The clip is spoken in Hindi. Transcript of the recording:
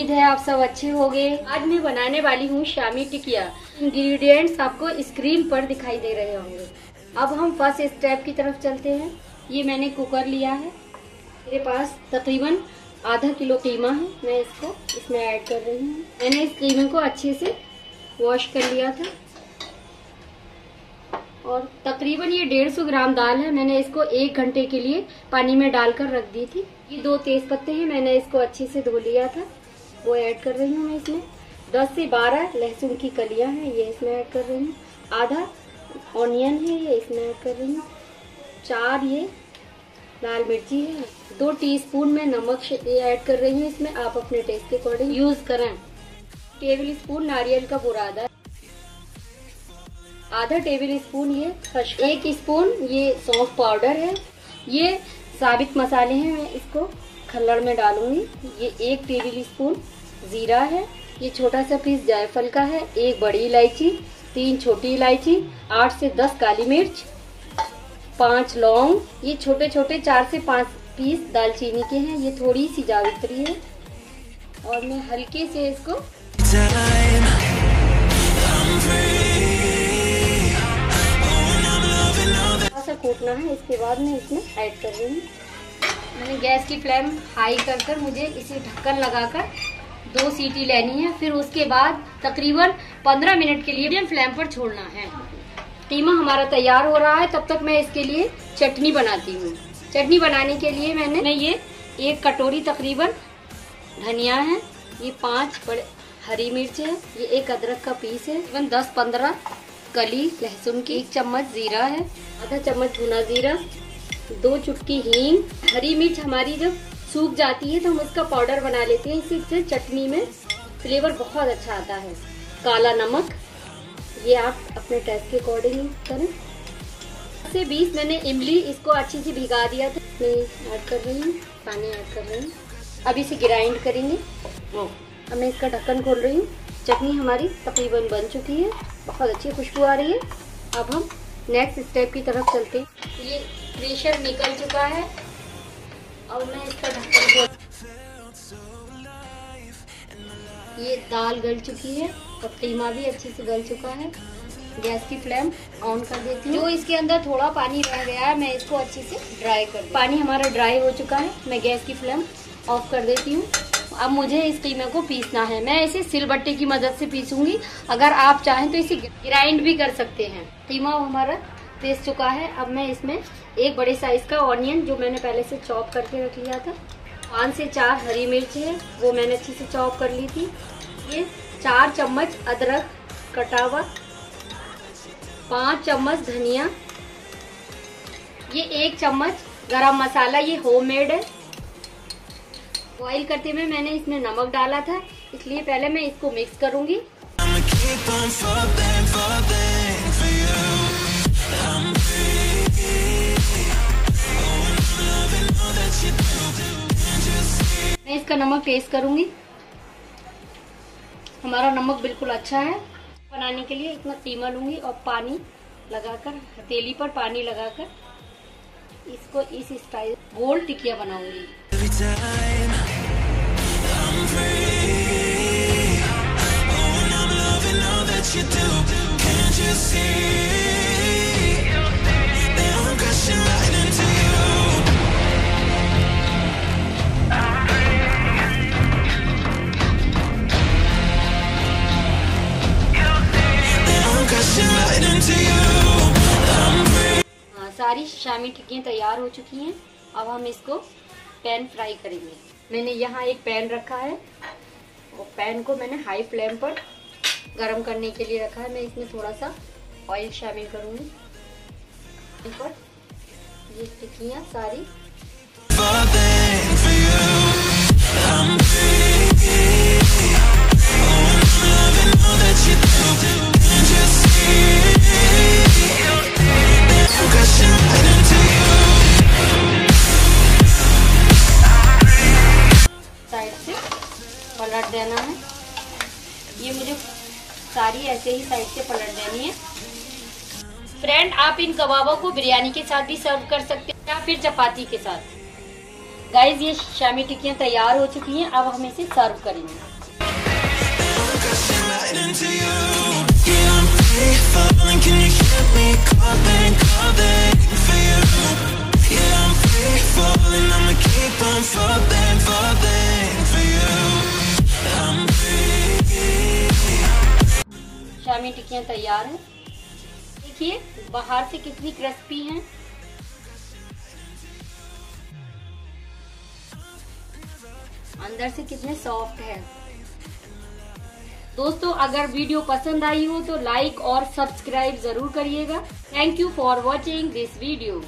उम्मीद है आप सब अच्छे होंगे। आज मैं बनाने वाली हूँ शामी टिकिया। इंग्रेडिएंट्स आपको स्क्रीन पर दिखाई दे रहे होंगे। अब हम फ़र्स्ट स्टेप की तरफ़ चलते हैं। ये मैंने कुकर लिया है। मेरे पास तकरीबन आधा किलो कीमा है। मैं इसको, इसमें ऐड कर रही हूँ। मैंने इस कीमे को अच्छे से वॉश कर लिया था। और तकरीबन ये डेढ़ सौ ग्राम दाल है। मैंने इसको एक घंटे के लिए पानी में डालकर रख दी थी। ये दो तेज पत्ते हैं। मैंने इसको अच्छे से धो लिया था। वो ऐड कर रही हूँ मैं इसमें। दस से बारह लहसुन की कलियाँ हैं, ये इसमें ऐड कर रही हूँ। आधा ऑनियन है, ये इसमें ऐड कर रही हूँ। चार ये लाल मिर्ची है। दो टीस्पून में नमक ये ऐड कर रही हूँ इसमें। आप अपने टेस्ट के अकॉर्डिंग यूज़ करें। टेबल स्पून नारियल का बुरादा। आधा टेबल स्पून ये एक स्पून ये सौंफ पाउडर है। ये साबित मसाले हैं मैं इसको। खल्लड़ में डालूँगी। ये एक टेबल स्पून जीरा है। ये छोटा सा पीस जायफल का है। एक बड़ी इलायची, तीन छोटी इलायची, आठ से दस काली मिर्च, पाँच लौंग। ये छोटे छोटे चार से पाँच पीस दालचीनी के हैं। ये थोड़ी सी जावित्री है। और मैं हल्के से इसको थोड़ा सा कूटना है। इसके बाद मैं इसमें ऐड कर रही हूँ। मैंने गैस की फ्लेम हाई कर कर मुझे इसे ढक्कन लगाकर दो सीटी लेनी है। फिर उसके बाद तकरीबन 15 मिनट के लिए फ्लेम पर छोड़ना है। कीमा हमारा तैयार हो रहा है। तब तक मैं इसके लिए चटनी बनाती हूँ। चटनी बनाने के लिए मैंने मैं ये एक कटोरी तकरीबन धनिया है, ये पाँच बड़े हरी मिर्च है, ये एक अदरक का पीस है, इवन दस पंद्रह कली लहसुन की एक चम्मच जीरा है, आधा चम्मच भुना जीरा दो चुटकी हींग हरी मिर्च हमारी जब सूख जाती है तो हम उसका पाउडर बना लेते हैं। इससे चटनी में फ्लेवर बहुत अच्छा आता है। काला नमक ये आप अपने टेस्ट के अकॉर्डिंग करें। से बीस मैंने इमली इसको अच्छे से भिगा दिया था। मैं ऐड कर रही हूँ पानी ऐड कर रही हूँ। अब इसे ग्राइंड करेंगे। अब मैं इसका ढक्कन खोल रही हूँ। चटनी हमारी तकरीबन बन चुकी है। बहुत अच्छी खुशबू आ रही है। अब हम नेक्स्ट स्टेप की तरफ़ चलते हैं। ये प्रेशर निकल चुका है और मैं इसका ढक्कन ये दाल गल चुकी है और कीमा भी अच्छे से गल चुका है। गैस की फ्लेम ऑन कर देती हूँ। जो इसके अंदर थोड़ा पानी रह गया है, मैं इसको अच्छे से ड्राई कर पानी हमारा ड्राई हो चुका है। मैं गैस की फ्लेम ऑफ़ कर देती हूँ। अब मुझे इस कीमे को पीसना है। मैं इसे सिलबट्टे की मदद से पीसूँगी। अगर आप चाहें तो इसे ग्राइंड भी कर सकते हैं। कीमा हमारा पीस चुका है। अब मैं इसमें एक बड़े साइज़ का ऑनियन जो मैंने पहले से चॉप करके रख लिया था, पाँच से चार हरी मिर्च है, वो मैंने अच्छे से चॉप कर ली थी। ये चार चम्मच अदरक कटा हुआ पाँच चम्मच धनिया, ये एक चम्मच गरम मसाला, ये होममेड है। बॉईल करते हुए मैंने इसमें नमक डाला था। इसलिए पहले मैं इसको मिक्स करूँगी। मैं इसका नमक टेस्ट करूँगी। हमारा नमक बिल्कुल अच्छा है। बनाने के लिए इतना कीमा लूँगी और पानी लगाकर, हथेली पर पानी लगाकर, इसको इस स्टाइल गोल टिकिया बनाऊँगी। सारी शामी टिक्कियाँ तैयार हो चुकी हैं। अब हम इसको पैन फ्राई करेंगे। मैंने यहाँ एक पैन रखा है। वो पैन को मैंने हाई फ्लेम पर गरम करने के लिए रखा है। मैं इसमें थोड़ा सा ऑयल शामिल करूँगी। ये टिक्कियाँ सारी। पलट देना है ये मुझे सारी ऐसे ही साइड से पलट देनी है फ्रेंड आप इन कबाबों को बिरयानी के साथ भी सर्व कर सकते हैं या फिर चपाती के साथ गाइज़ ये शामी टिक्कियाँ तैयार हो चुकी हैं अब हम इसे सर्व करेंगे शामी टिक्कियाँ तैयार हैं। देखिए, बाहर से कितनी क्रिस्पी हैं। अंदर से कितने सॉफ्ट है। दोस्तों, अगर वीडियो पसंद आई हो तो लाइक और सब्सक्राइब ज़रूर करिएगा। Thank you for watching this video